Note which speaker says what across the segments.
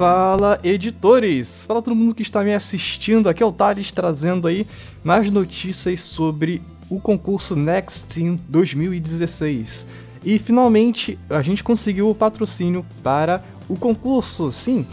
Speaker 1: Fala editores! Fala todo mundo que está me assistindo, aqui é o Thales trazendo aí mais notícias sobre o concurso Next Team 2016. E finalmente a gente conseguiu o patrocínio para o concurso. Sim,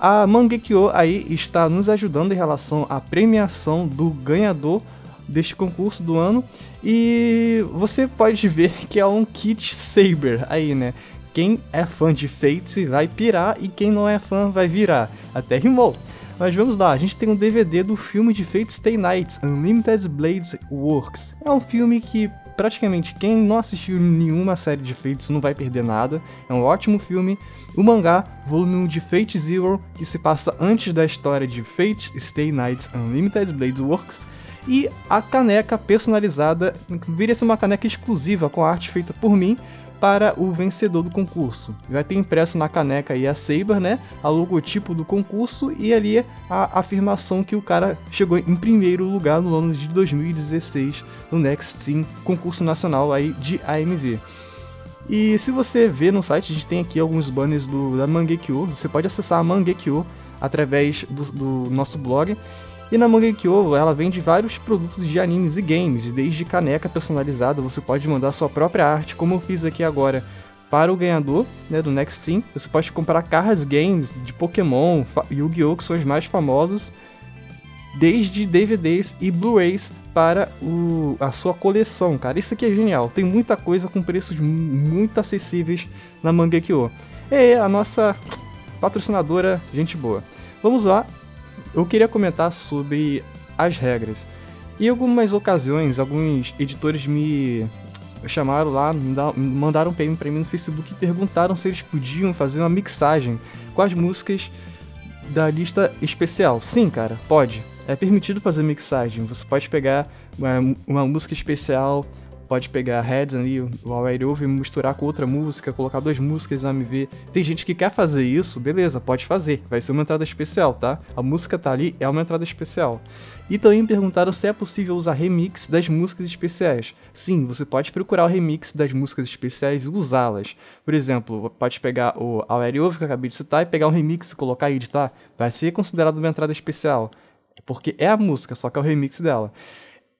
Speaker 1: a Mangekyo aí está nos ajudando em relação à premiação do ganhador deste concurso do ano. E você pode ver que é um kit Saber aí, né? Quem é fã de Fates vai pirar e quem não é fã vai virar. Até rimou. Mas vamos lá, a gente tem um DVD do filme de Fate Stay Night, Unlimited Blades Works. É um filme que praticamente quem não assistiu nenhuma série de Fates não vai perder nada. É um ótimo filme. O mangá, volume de Fate Zero, que se passa antes da história de Fate Stay Night Unlimited Blades Works. E a caneca personalizada, viria ser uma caneca exclusiva com arte feita por mim, para o vencedor do concurso. Vai ter impresso na caneca aí a Saber, né? A logotipo do concurso e ali a afirmação que o cara chegou em primeiro lugar no ano de 2016 no Next Team, concurso nacional aí de AMV. E se você ver no site, a gente tem aqui alguns banners do, da Mangekyo. Você pode acessar a Mangekyo através do, do nosso blog. E na Mangekyo, ela vende vários produtos de animes e games, desde caneca personalizada, você pode mandar sua própria arte, como eu fiz aqui agora para o ganhador né, do Next Team. Você pode comprar cards games de Pokémon, Yu-Gi-Oh! que são os mais famosos, desde DVDs e Blu-rays para o, a sua coleção, cara. Isso aqui é genial. Tem muita coisa com preços muito acessíveis na Mangekyo. É a nossa patrocinadora, gente boa. Vamos lá, eu queria comentar sobre as regras. Em algumas ocasiões, alguns editores me chamaram lá, mandaram um PM para mim no Facebook e perguntaram se eles podiam fazer uma mixagem com as músicas da lista especial. Sim, cara, pode. É permitido fazer mixagem. Você pode pegar uma, uma música especial pode pegar Heads ali, o Already Over, misturar com outra música, colocar duas músicas no AMV. Tem gente que quer fazer isso, beleza, pode fazer. Vai ser uma entrada especial, tá? A música tá ali, é uma entrada especial. E também me perguntaram se é possível usar remix das músicas especiais. Sim, você pode procurar o remix das músicas especiais e usá-las. Por exemplo, pode pegar o Already Over que eu acabei de citar e pegar um remix e colocar e editar. Vai ser considerado uma entrada especial. Porque é a música, só que é o remix dela.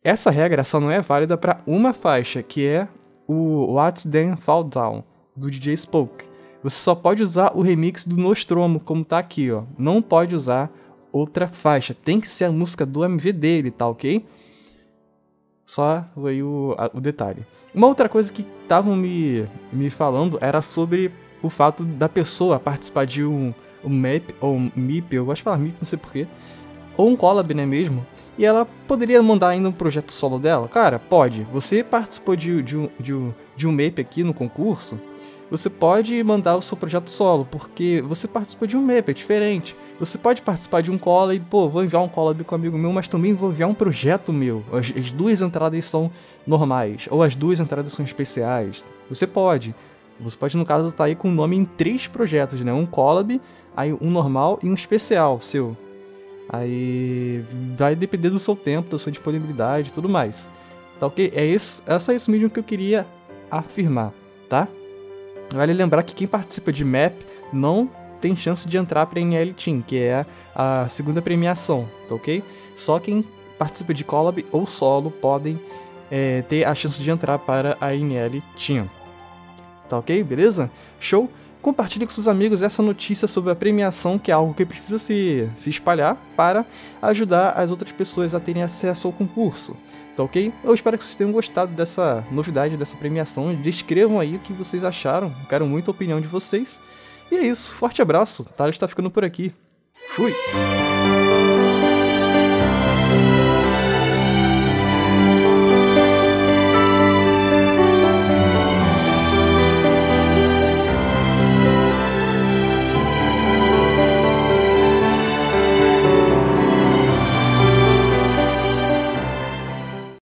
Speaker 1: Essa regra só não é válida para uma faixa, que é o What's Then Fall Down, do DJ Spoke. Você só pode usar o remix do Nostromo, como tá aqui, ó. Não pode usar outra faixa. Tem que ser a música do MV dele, tá ok? Só aí o, a, o detalhe. Uma outra coisa que estavam me, me falando era sobre o fato da pessoa participar de um, um MAP, ou um MIP, eu gosto de falar MIP, não sei porquê, ou um collab, né mesmo, e ela poderia mandar ainda um projeto solo dela? Cara, pode. Você participou de, de, um, de, de um MAP aqui no concurso, você pode mandar o seu projeto solo, porque você participou de um MAP, é diferente. Você pode participar de um collab, pô, vou enviar um collab com um amigo meu, mas também vou enviar um projeto meu. As, as duas entradas são normais, ou as duas entradas são especiais. Você pode. Você pode, no caso, estar tá aí com o nome em três projetos, né? Um collab, aí um normal e um especial seu. Aí vai depender do seu tempo, da sua disponibilidade e tudo mais. Tá ok? É, isso, é só isso mesmo que eu queria afirmar, tá? Vale lembrar que quem participa de MAP não tem chance de entrar para a NL Team, que é a segunda premiação, tá ok? Só quem participa de collab ou solo podem é, ter a chance de entrar para a NL Team. Tá ok? Beleza? Show? Compartilhe com seus amigos essa notícia sobre a premiação, que é algo que precisa se, se espalhar para ajudar as outras pessoas a terem acesso ao concurso. Tá ok? Eu espero que vocês tenham gostado dessa novidade, dessa premiação. Descrevam aí o que vocês acharam. quero muito a opinião de vocês. E é isso. Forte abraço. Thales está ficando por aqui. Fui!